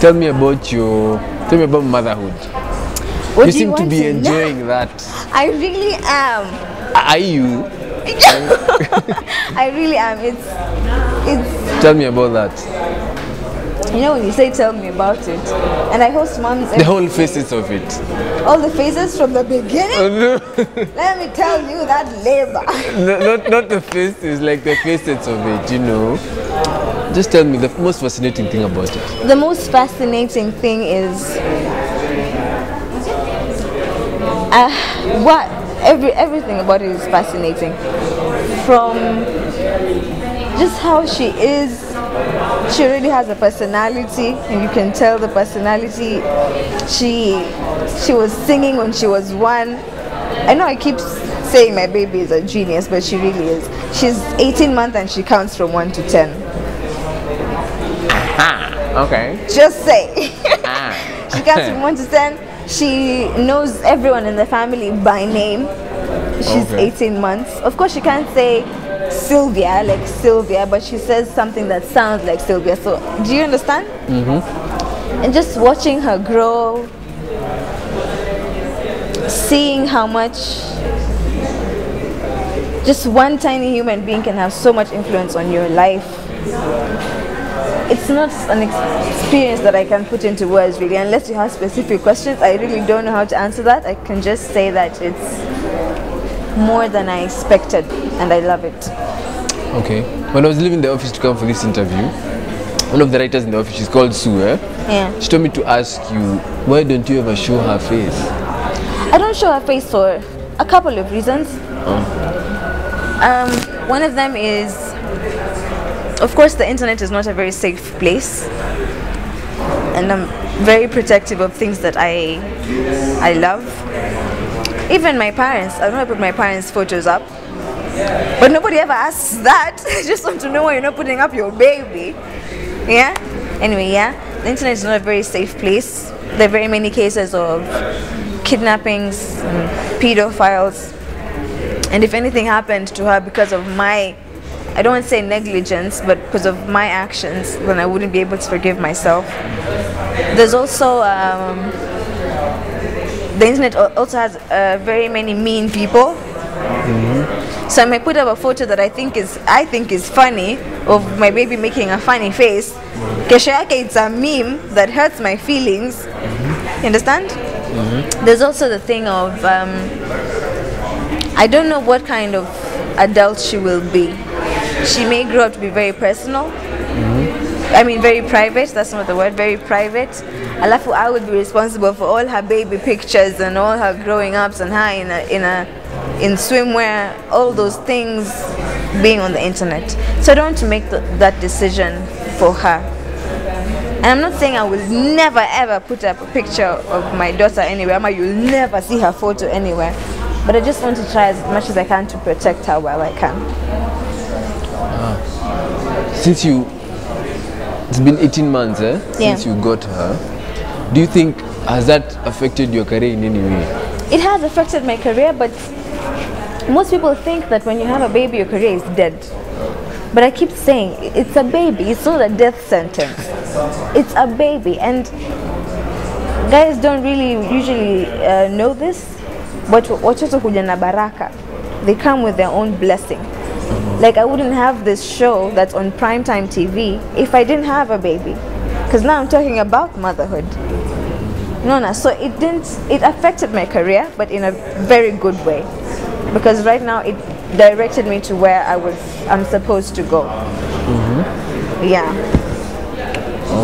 Tell me about your. Tell me about motherhood. What you seem to want be know? enjoying that. I really am. Are you? I really am. It's it's Tell me about that. you know when you say tell me about it, and I host moms The whole faces of it. all the faces from the oh, beginning. Oh, no. Let me tell you that labor. no, not not the faces, like the facets of it. You know. Just tell me the most fascinating thing about it. The most fascinating thing is uh, what every everything about it is fascinating. From just how she is, she really has a personality, and you can tell the personality. She she was singing when she was one. I know I keep saying my baby is a genius, but she really is. She's 18 months and she counts from one to 10. Okay. Just say. Ah. She counts from one to ten. She knows everyone in the family by name. She's Okay. 18 months. Of course, she can't say Sylvia like Sylvia, but she says something that sounds like Sylvia. So, do you understand? Mm-hmm. And just watching her grow, seeing how much just one tiny human being can have so much influence on your life it's not an experience that I can put into words really unless you have specific questions I really don't know how to answer that I can just say that it's more than I expected and I love it Okay. When I was leaving the office to come for this interview, one of the writers in the office, she's called Sue. Eh? yeah She told me to ask you, why don't you ever show her face? I don't show her face for a couple of reasons um, one of them is of course the internet is not a very safe place. And I'm very protective of things that I I love. Even my parents I don't put my parents photos up. But nobody ever asks that. I just want to know why you're not putting up your baby. Yeah? Anyway yeah. The internet is not a very safe place. There are very many cases of kidnappings and pedophiles. And if anything happened to her because of my I don't want to say negligence, but because of my actions, then I wouldn't be able to forgive myself. There's also um, the internet also has uh, very many mean people. So I may put up a photo that I think is I think is funny of my baby making a funny face. Kesho yake it's a meme that hurts my feelings. You understand? There's also the thing of um, I don't know what kind of adult she will be. She may grow up to be very personal. I mean, very private. That's not the word. Very private. Alafu, I would be responsible for all her baby pictures and all her growing ups and her in a in a in swimwear, all those things being on the internet. So I don't want to make the, that decision for her. And I'm not saying I will never ever put up a picture of my daughter anywhere. Ama, you'll never see her photo anywhere. But I just want to try as much as I can to protect her while I can. Since you, it's been 18 months, eh? Yeah. Since you got her, do you think has that affected your career in any way? It has affected my career, but most people think that when you have a baby, your career is dead. But I keep saying it's a baby. It's not a death sentence. It's a baby, and guys don't really usually uh, know this. But watoto huja na baraka. They come with their own blessing. Like I wouldn't have this show that's on primetime TV if I didn't have a baby. Because now I'm talking about motherhood. No, no. So it didn't. It affected my career, but in a very good way, because right now it directed me to where I was. I'm supposed to go. Mm-hmm. Yeah.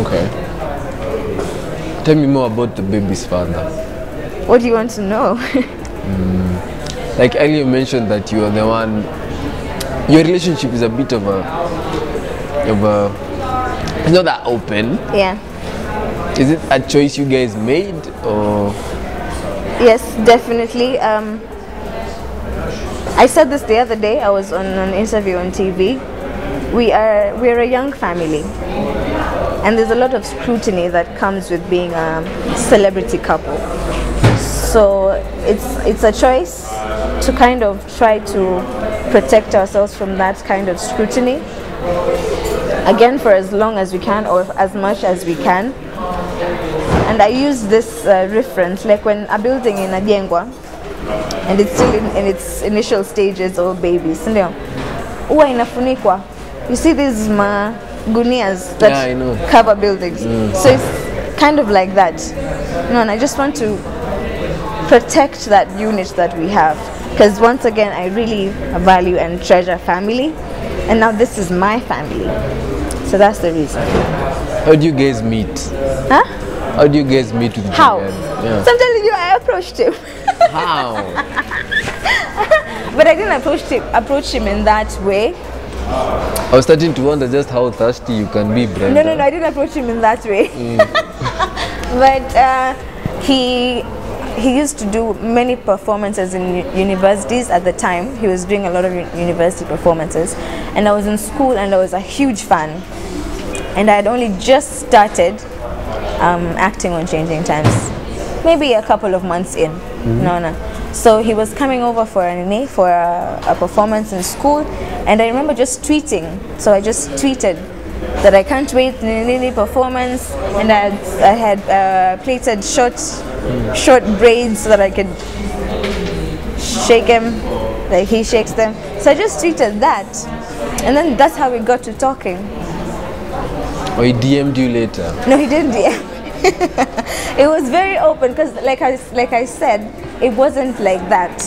Okay. Tell me more about the baby's father. What do you want to know? Mm. Like earlier you mentioned that you are the one. Your relationship is a bit of a, of a. It's not that open. yeah. Is it a choice you guys made or? Yes, definitely. Um, I said this the other day. I was on an interview on TV. We are we are a young family, and there's a lot of scrutiny that comes with being a celebrity couple. So it's it's a choice to kind of try to protect ourselves from that kind of scrutiny. Again, for as long as we can, or as much as we can. and I use this uh, reference like when a building in Ajengwa and it's still in, in its initial stages or babies, ndio? Huwa inafunikwa. You see these magunias that Yeah, know. cover buildings. So it's kind of like that. No, and I just want to protect that unit that we have because once again I really value and treasure family and now this is my family. So that's the reason. How do you guys meet? Huh? How do you guys meet with How? Yeah. I'm you I approached him. How? but I didn't approach him approach him in that way. I was starting to wonder just how thirsty you can be, Brenda. No, no, no, I didn't approach him in that way. but uh, he he used to do many performances in universities at the time. He was doing a lot of university performances, and I was in school and I was a huge fan. And I had only just started um, acting on Changing Times, maybe a couple of months in. No, no. So he was coming over for an for a, a performance in school, and I remember just tweeting. So I just tweeted that I can't wait Nini performance, and I had, I had uh, plaited short short braids so that I could shake him, like he shakes them. So I just tweeted that, and then that's how we got to talking. Or he DM'd you later. No, he didn't. Yeah. it was very open because, like I like I said, it wasn't like that.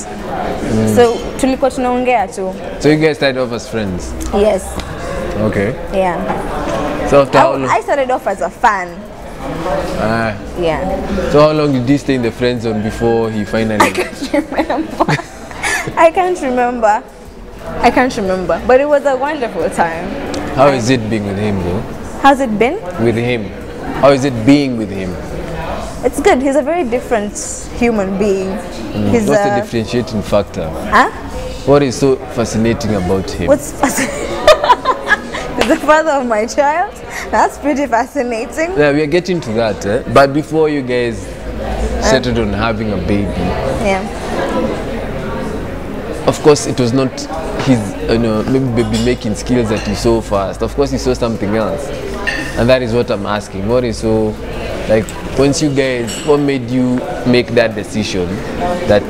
So tulikuwa tunaongea tu. So you guys started off as friends. Yes. Okay. Yeah. So after how I, long? I started off as a fan. Ah. Yeah. so how long did you stay in the friend zone before he finally? I can't remember. I can't remember. I can't remember. But it was a wonderful time. How is it being with him though? How's it been? With him. How is it being with him? It's good. He's a very different human being. He's What's the uh, differentiating factor? huh? What is so fascinating about him? What's He's the father of my child. That's pretty fascinating. Yeah, we are getting to that. Eh? But before you guys settled on having a baby, Yeah. of course it was not his you know maybe baby making skills that you saw first. Of course he saw something else, and that is what I'm asking. What is so like once you guys what made you make that decision that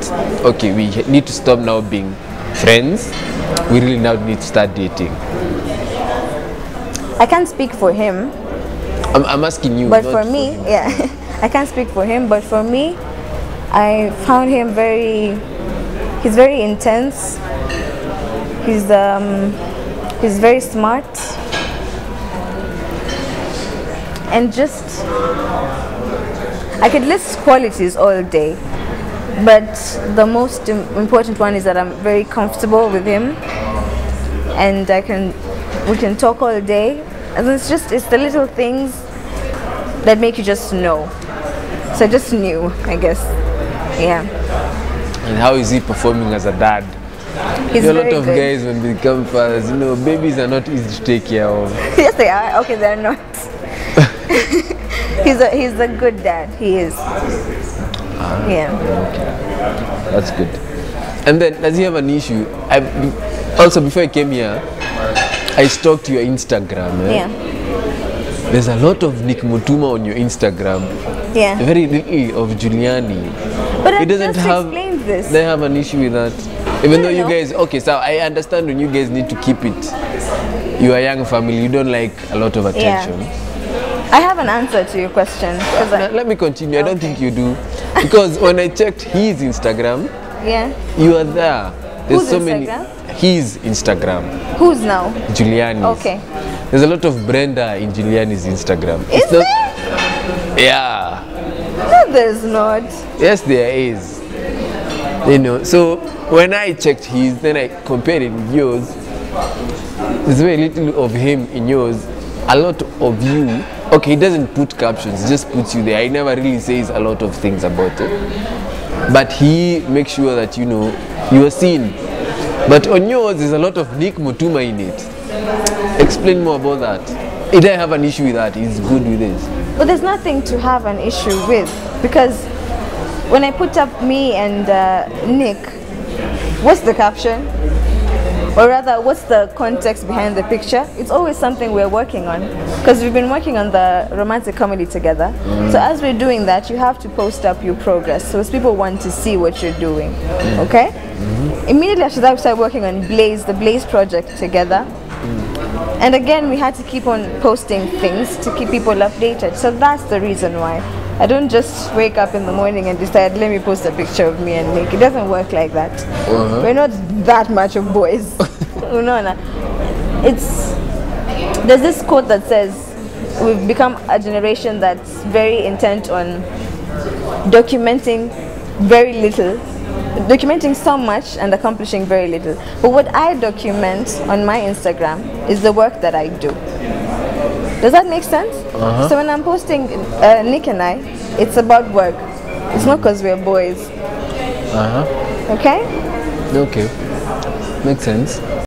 okay we need to stop now being friends. We really now need to start dating. I can't speak for him, I'm, I'm asking you. but for me, him. yeah, I can't speak for him, but for me, I found him very. He's very intense. He's um, he's very smart, and just I could list qualities all day, but the most important one is that I'm very comfortable with him, and I can we can talk all day, and it's just it's the little things that make you just know. So I just knew, I guess. Yeah. And how is he performing as a dad? He's There are a lot of good. guys when they become fathers, you know, babies are not easy to take care of. yes, they are. Okay, they're not. he's a he's a good dad. He is. Ah. yeah. That's good. And then, does he have an issue? I, also, before I came here, I stalked your Instagram. eh? Yeah. There's a lot of Nick Mutuma on your Instagram. Yeah. Very little of Giuliani. But it I doesn't just have. this. They have an issue with that. Even though you know. guys, okay, so I understand when you guys need to keep it. You are a young family. You don't like a lot of attention. Yeah. I have an answer to your question. 'cause I- let me continue. Okay. I don't think you do. Because when I checked his Instagram, yeah. you are there. There's Who's so Instagram? many. His Instagram, Who's now? Giuliani's. Okay. There's a lot of Brenda in Giuliani's Instagram. Is It's not- Yeah. No, there's not. Yes, there is. You know, so when I checked his, then I compared it with yours. There's very little of him in yours. A lot of you. Okay, he doesn't put captions, he just puts you there. He never really says a lot of things about it. But he makes sure that you know you are seen. But on yours, there's a lot of Nick Mutuma in it. Explain more about that. He doesn't have an issue with that. He's good with this? Well, there's nothing to have an issue with because when I put up me and uh, Nick, what's the caption? or rather, what's the context behind the picture? It's always something we're working on because we've been working on the romantic comedy together. So as we're doing that, you have to post up your progress so as people want to see what you're doing. Okay? Immediately after that, we started working on Blaze, the Blaze project together. And again, we had to keep on posting things to keep people updated. So that's the reason why. I don't just wake up in the morning and decide, let me post a picture of me and Nick. It doesn't work like that. Uh-huh. We're not that much of boys. no, no. It's there's this quote that says we've become a generation that's very intent on documenting very little documenting so much and accomplishing very little but what i document on my instagram is the work that i do does that make sense Uh-huh. so when i'm posting uh, nick and i it's about work it's not because we're boys Uh huh. okay Okay. Makes sense.